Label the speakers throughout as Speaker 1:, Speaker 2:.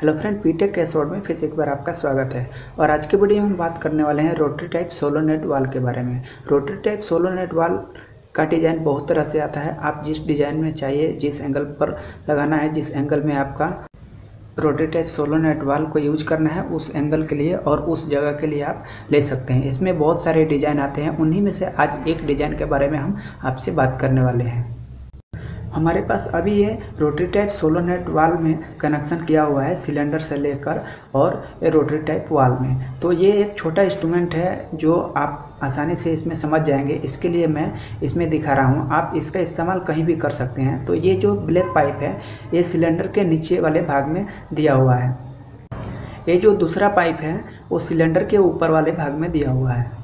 Speaker 1: Hello friend पीटेक के एसोड में फिर से एक बार आपका स्वागत है। और आज के वीडियो में हम बात करने वाले हैं रोटरी टाइप सोलो नेट वाल के बारे में। रोटरी टाइप सोलो नेट वाल का डिज़ाइन बहुत तरह से आता है। आप जिस डिज़ाइन में चाहिए, जिस एंगल पर लगाना है, जिस एंगल में आपका रोटरी टाइप सोलो नेट वाल को यूज़ करना है, उस एंगल के लिए और उस जगह के लिए आप ले सकते हैं। इसमें बहुत सारे डिज़ाइन आते हैं। उन्हीं में से आज एक डिज़ाइन के बारे में हम आपसे बात करने वाले हैं। हमारे पास अभी ये रोटरी टाइप सोलो नेट वाल में कनेक्शन किया हुआ है सिलेंडर से लेकर और रोटरी टाइप वाल में। तो ये एक छोटा इंस्ट्रूमेंट है जो आप आसानी से इसमें समझ जाएँगे। इसके लिए मैं इसमें दिखा रहा हूँ। आप इसका इस्तेमाल कहीं भी कर सकते हैं। तो ये जो ब्लैक पाइप है, ये सिलेंडर के नीचे वाले भाग में दिया हुआ है। ये जो दूसरा पाइप है, वो सिलेंडर के ऊपर वाले भाग में दिया हुआ है।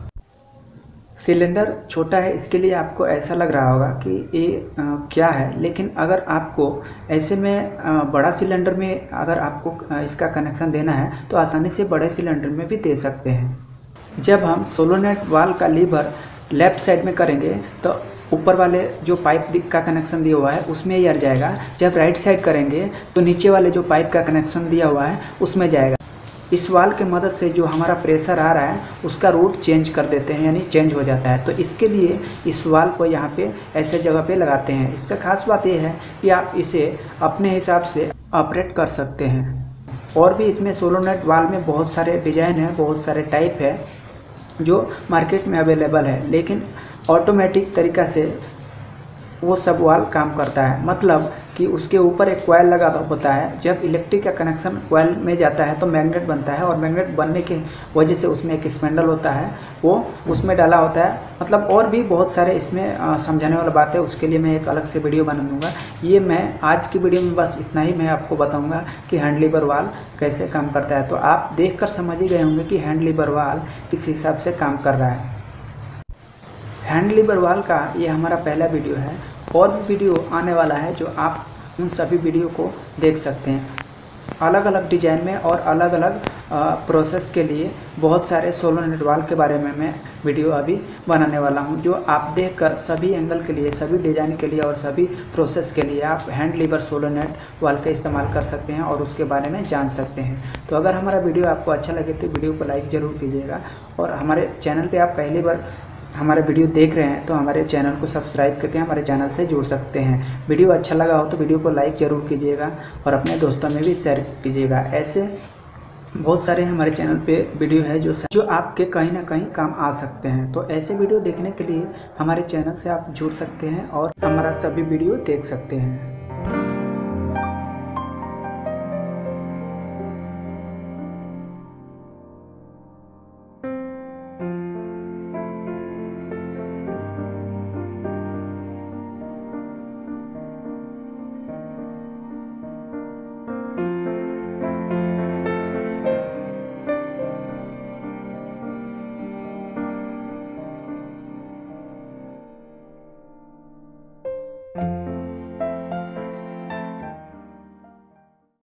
Speaker 1: सिलेंडर छोटा है इसके लिए आपको ऐसा लग रहा होगा कि ये क्या है। लेकिन अगर आपको ऐसे में आ, बड़ा सिलेंडर में अगर आपको इसका कनेक्शन देना है तो आसानी से बड़े सिलेंडर में भी दे सकते हैं। जब हम सोलोनेट वाल का लीवर लेफ़्ट साइड में करेंगे तो ऊपर वाले जो पाइप का कनेक्शन दिया हुआ है उसमें अड़ जाएगा। जब राइट साइड करेंगे तो नीचे वाले जो पाइप का कनेक्शन दिया हुआ है उसमें जाएगा। इस वाल के मदद से जो हमारा प्रेशर आ रहा है, उसका रूट चेंज कर देते हैं, यानी चेंज हो जाता है। तो इसके लिए इस वाल को यहाँ पे ऐसे जगह पे लगाते हैं। इसका खास बात यह है कि आप इसे अपने हिसाब से ऑपरेट कर सकते हैं। और भी इसमें सोलोनेट वाल में बहुत सारे डिज़ाइन है, बहुत सारे टाइप है, जो मार्केट में अवेलेबल है। लेकिन ऑटोमेटिक तरीका से वो सब वाल काम करता है। मतलब कि उसके ऊपर एक कोयल लगा होता है। जब इलेक्ट्रिक का कनेक्शन कोयल में जाता है तो मैग्नेट बनता है और मैग्नेट बनने की वजह से उसमें एक स्पेंडल होता है। वो उसमें डाला होता है। मतलब और भी बहुत सारे इसमें समझाने वाला बात है। उसके लिए मैं एक अलग से वीडियो बना दूँगा। ये मैं आज की वीडियो में बस इतना ही मैं आपको बताऊँगा कि हैंड लीवर वाल कैसे काम करता है। तो आप देख कर समझ ही गए होंगे कि हैंड लीवर वाल किस हिसाब से काम कर रहा है। हैंड लीवर वाल का ये हमारा पहला वीडियो है। और भी वीडियो आने वाला है जो आप उन सभी वीडियो को देख सकते हैं। अलग अलग डिज़ाइन में और अलग अलग प्रोसेस के लिए बहुत सारे सोलो नेट वाल के बारे में मैं वीडियो अभी बनाने वाला हूँ, जो आप देखकर सभी एंगल के लिए, सभी डिज़ाइन के लिए और सभी प्रोसेस के लिए आप हैंड लीवर सोलो नेट वाल का इस्तेमाल कर सकते हैं और उसके बारे में जान सकते हैं। तो अगर हमारा वीडियो आपको अच्छा लगे तो वीडियो को लाइक ज़रूर कीजिएगा और हमारे चैनल पर आप पहली बार हमारे वीडियो देख रहे हैं तो हमारे चैनल को सब्सक्राइब करके हमारे चैनल से जुड़ सकते हैं। वीडियो अच्छा लगा हो तो वीडियो को लाइक ज़रूर कीजिएगा और अपने दोस्तों में भी शेयर कीजिएगा। ऐसे बहुत सारे हमारे चैनल पे वीडियो है जो जो आपके कहीं ना कहीं काम आ सकते हैं। तो ऐसे वीडियो देखने के लिए हमारे चैनल से आप जुड़ सकते हैं और हमारा सभी वीडियो देख सकते हैं।